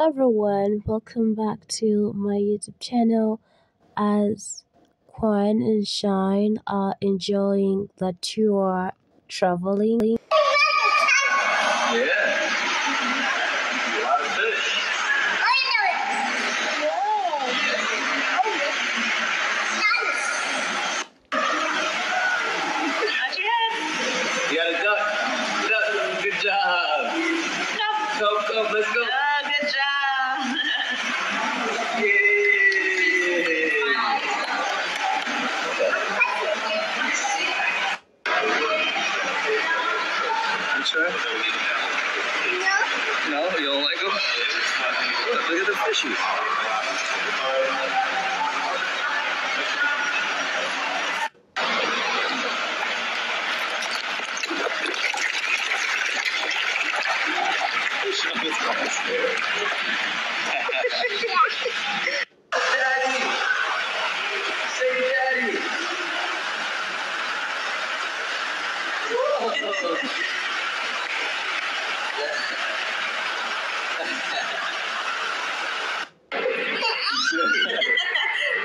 everyone, welcome back to my YouTube channel as Quan and Shine are enjoying the tour traveling. You let's go. good job. Yay. You try? No, like them? Look, look at the fishies. Daddy! Say daddy!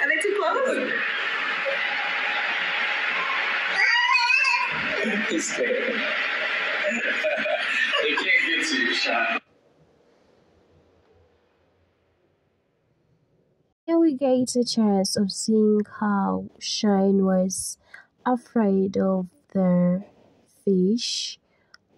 Are they too close? He's scared. they can't get to you, Sean. Here we get a chance of seeing how Shine was afraid of the fish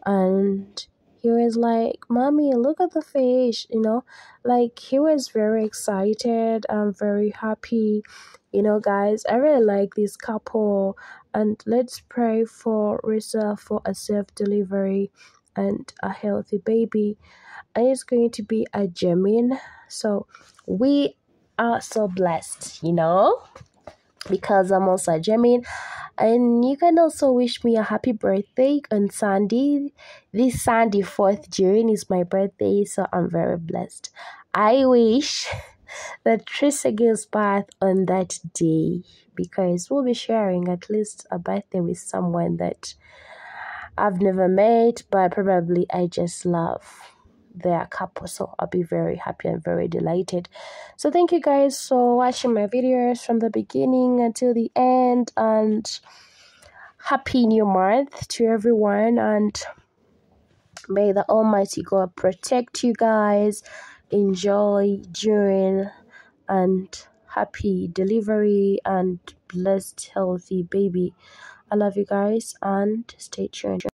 and he was like, Mommy, look at the fish, you know, like he was very excited and very happy. You know, guys, I really like this couple and let's pray for Rissa for a safe delivery and a healthy baby. And it's going to be a Gemini. So we are so blessed, you know, because I'm also a Gemini. And you can also wish me a happy birthday on Sunday. This Sunday, 4th June, is my birthday, so I'm very blessed. I wish that Trista gives birth on that day because we'll be sharing at least a birthday with someone that I've never met, but probably I just love their couple. So I'll be very happy and very delighted. So thank you guys for watching my videos from the beginning until the end and happy new month to everyone and may the almighty God protect you guys. Enjoy during and happy delivery and blessed healthy baby. I love you guys and stay tuned.